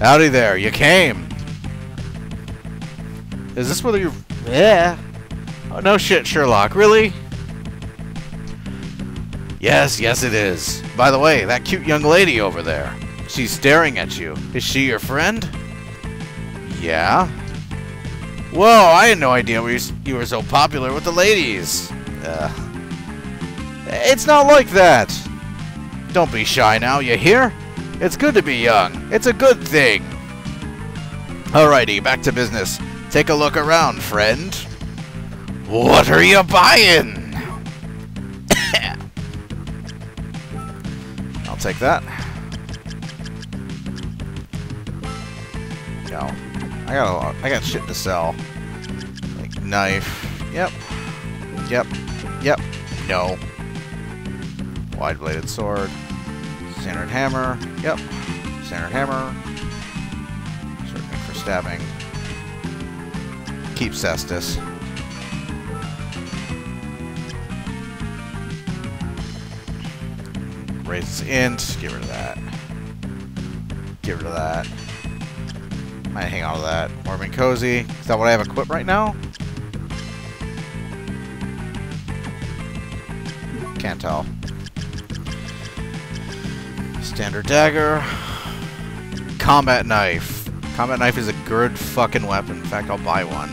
Howdy there, you came. Is this whether you're... Yeah. Oh, no shit, Sherlock, really? Yes, yes it is. By the way, that cute young lady over there. She's staring at you. Is she your friend? Yeah? Whoa, I had no idea you were so popular with the ladies. Uh, it's not like that. Don't be shy now, you hear? It's good to be young. It's a good thing. Alrighty, back to business. Take a look around, friend. What are you buying? I'll take that. Yo, I got a lot, I got shit to sell. Like knife. Yep. Yep. Yep. No. Wide-bladed sword. Standard hammer. Yep. Standard hammer. Certainly for stabbing. Keep Cestus. Raise int. Get rid of that. Get rid of that. Might hang on to that. Warm and cozy. Is that what I have equipped right now? Can't tell. Standard dagger. Combat knife. Combat knife is a good fucking weapon. In fact, I'll buy one.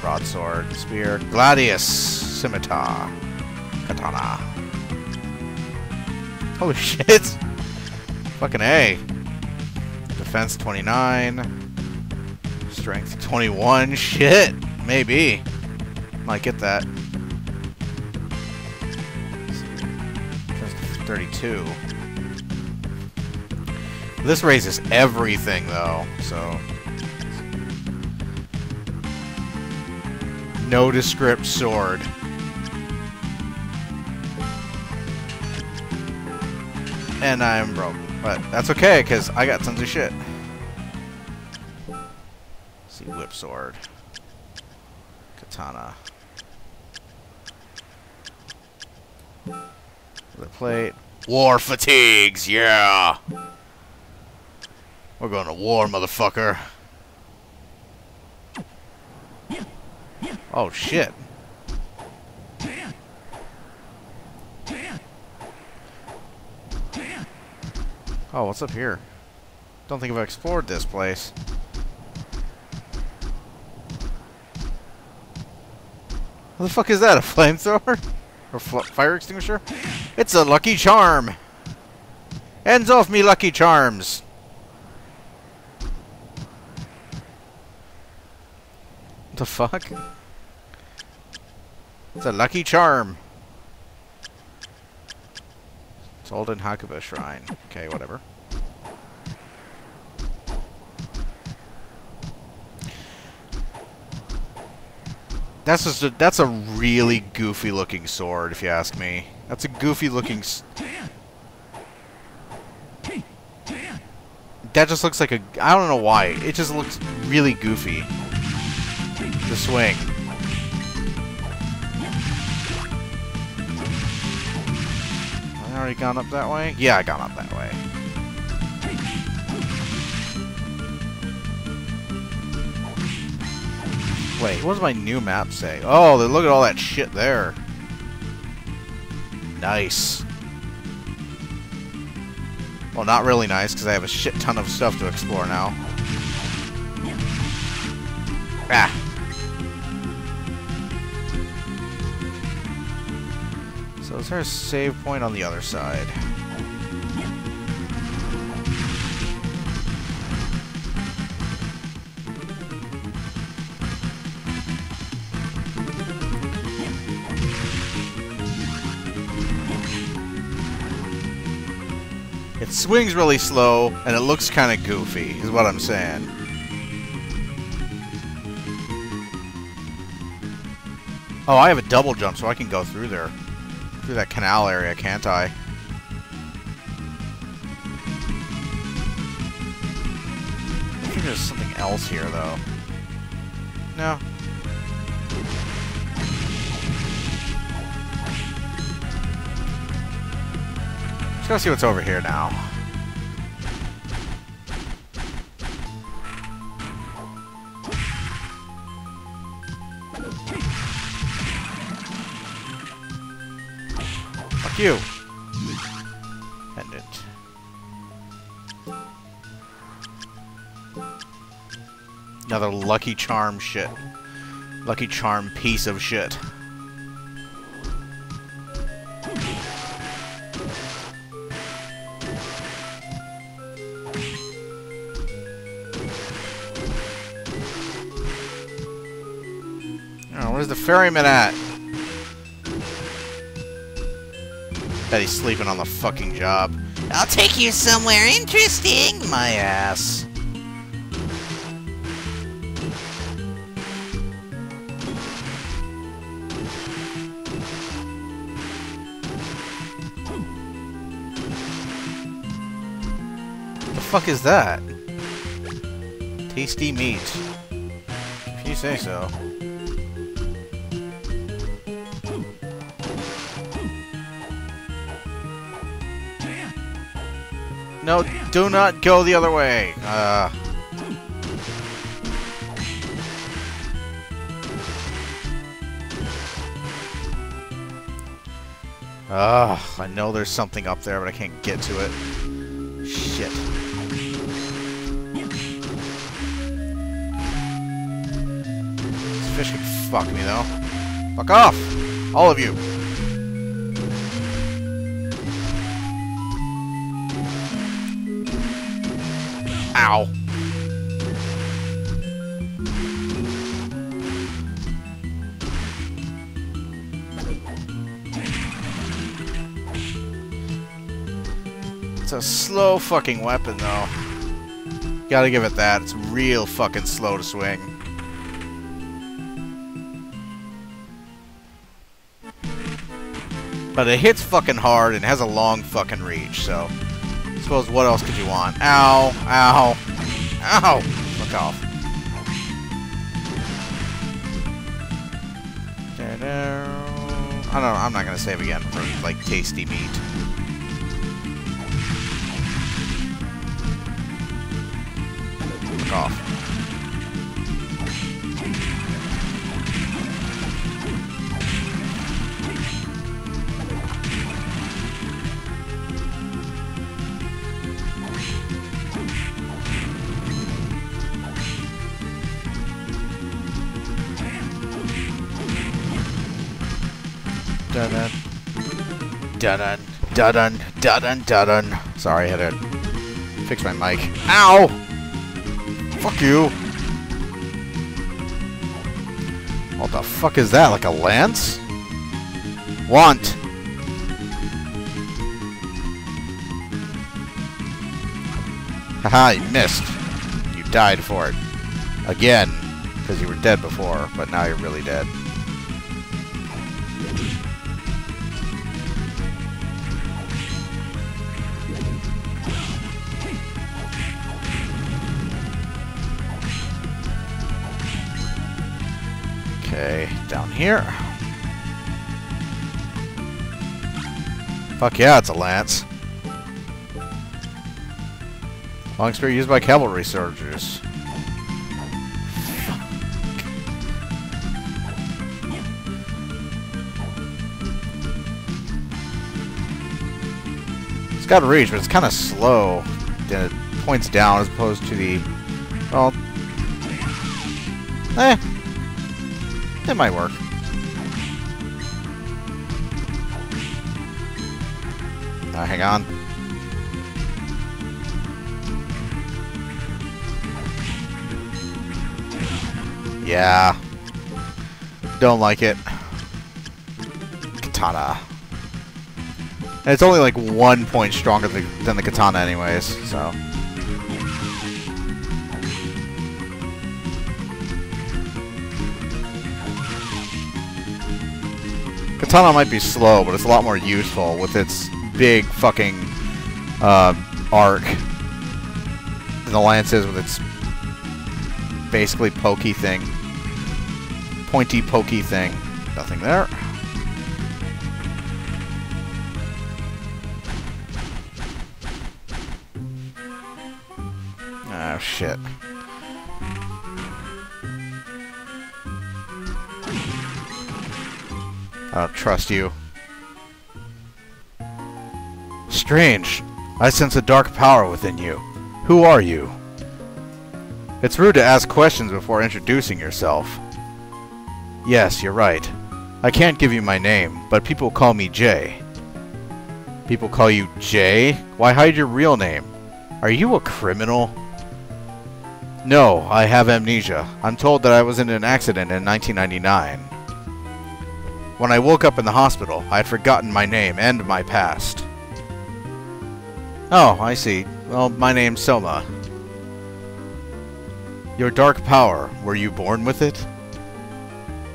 Broadsword. Spear. Gladius. Scimitar. Katana. Holy shit! Fucking A. Defense 29. Strength 21. Shit! Maybe. Might get that. 32. This raises everything, though, so... Nondescript sword. And I'm broke. But that's okay, because I got tons of shit. Let's see, whip sword. Katana. The plate. War fatigues, yeah! We're going to war, motherfucker. Oh, shit. Oh, what's up here? Don't think I've explored this place. What the fuck is that? A flamethrower? Or fire extinguisher? It's a lucky charm! Ends off me lucky charms! The fuck? It's a lucky charm. Sold in Hakuba Shrine. Okay, whatever. That's just a, that's a really goofy looking sword, if you ask me. That's a goofy looking. that just looks like a. I don't know why. It just looks really goofy. The swing. I already gone up that way? Yeah, I got up that way. Wait, what does my new map say? Oh, look at all that shit there. Nice. Well, not really nice, because I have a shit ton of stuff to explore now. Ah. So is there a save point on the other side? It swings really slow, and it looks kind of goofy, is what I'm saying. Oh, I have a double jump, so I can go through there. Through that canal area, can't I? I think there's something else here, though. No. Let's go see what's over here now. Fuck you. End it. Another lucky charm shit. Lucky charm piece of shit. Where's the ferryman at? Bet he's sleeping on the fucking job. I'll take you somewhere interesting, my ass. The fuck is that? Tasty meat. If you say so. No, do not go the other way. Uh. Ugh, I know there's something up there, but I can't get to it. Shit. This fish can fuck me, though. Fuck off! All of you! Ow. It's a slow fucking weapon, though. Gotta give it that. It's real fucking slow to swing. But it hits fucking hard and has a long fucking reach, so... Suppose what else could you want? Ow! Ow! Ow! Fuck off. I don't know, I'm not gonna save again for, like, tasty meat. Fuck off. Dun dun. Dun dun. Dun dun. Dun. Dun dun. Sorry, I had to fix my mic. Ow! Fuck you! What the fuck is that? Like a lance? Want! Haha, you missed. You died for it. Again. Because you were dead before, but now you're really dead. Okay, down here. Fuck yeah, it's a lance. Long spear used by cavalry soldiers. It's got reach, but it's kind of slow. And it points down as opposed to the... Well... Eh. It might work. Hang on. Yeah. Don't like it. Katana. And it's only like one point stronger than the katana anyways, so... Katana might be slow, but it's a lot more useful with its big fucking uh, arc than the lance is with its basically pokey thing. Pointy pokey thing. Nothing there. Oh shit. I don't trust you. strange. I sense a dark power within you. Who are you? It's rude to ask questions before introducing yourself. Yes, you're right. I can't give you my name, but people call me J. People call you J? Why hide your real name? Are you a criminal? No, I have amnesia. I'm told that I was in an accident in 1999. When I woke up in the hospital, I had forgotten my name and my past. Oh, I see. Well, my name's Soma. Your dark power, were you born with it?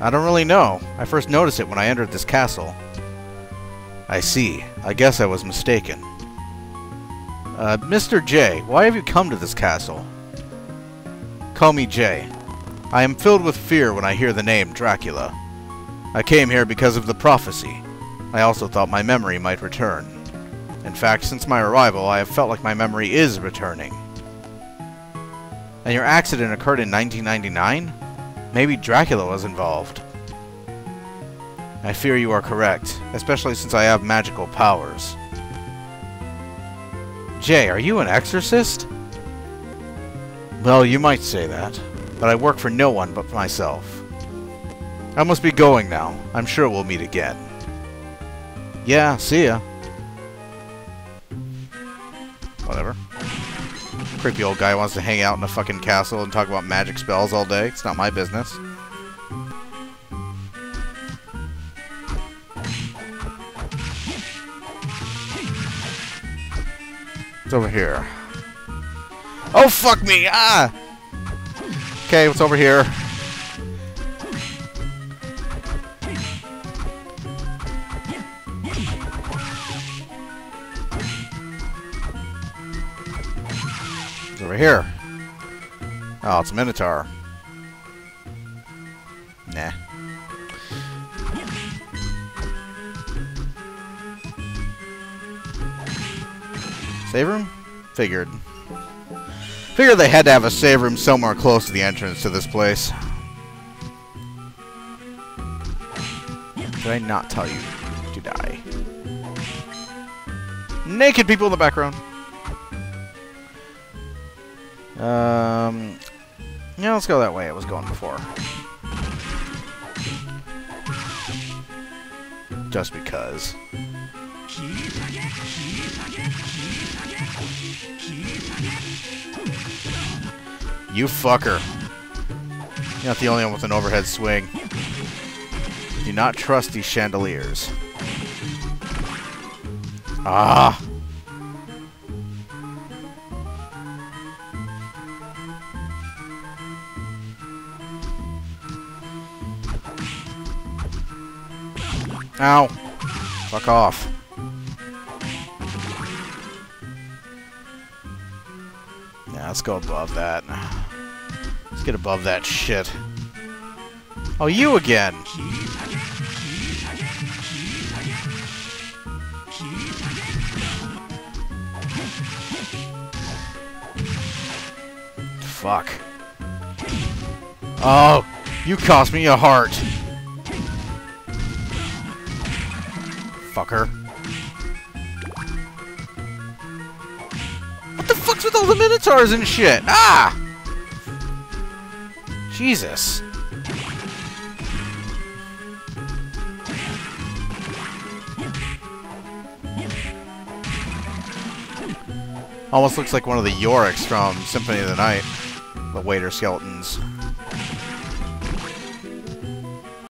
I don't really know. I first noticed it when I entered this castle. I see. I guess I was mistaken. Uh, Mr. J, why have you come to this castle? Call me J. I am filled with fear when I hear the name Dracula. I came here because of the prophecy. I also thought my memory might return. In fact, since my arrival, I have felt like my memory is returning. And your accident occurred in 1999? Maybe Dracula was involved. I fear you are correct, especially since I have magical powers. J, are you an exorcist? Well, you might say that, but I work for no one but myself. I must be going now. I'm sure we'll meet again. Yeah, see ya. Whatever. Creepy old guy wants to hang out in a fucking castle and talk about magic spells all day. It's not my business. It's over here? Oh, fuck me! Ah! Okay, what's over here? Over here? Oh, it's Minotaur. Nah. Save room? Figured. Figured they had to have a save room somewhere close to the entrance to this place. Did I not tell you to die? Naked people in the background. Um, yeah, let's go that way. It was going before. Just because. You fucker. You're not the only one with an overhead swing. Do not trust these chandeliers. Ah! Ow! Fuck off. Yeah, let's go above that. Let's get above that shit. Oh, you again! Fuck. Oh, you cost me a heart. Fucker. What the fuck's with all the Minotaurs and shit? Ah! Jesus. Almost looks like one of the Yoricks from Symphony of the Night. The waiter skeletons.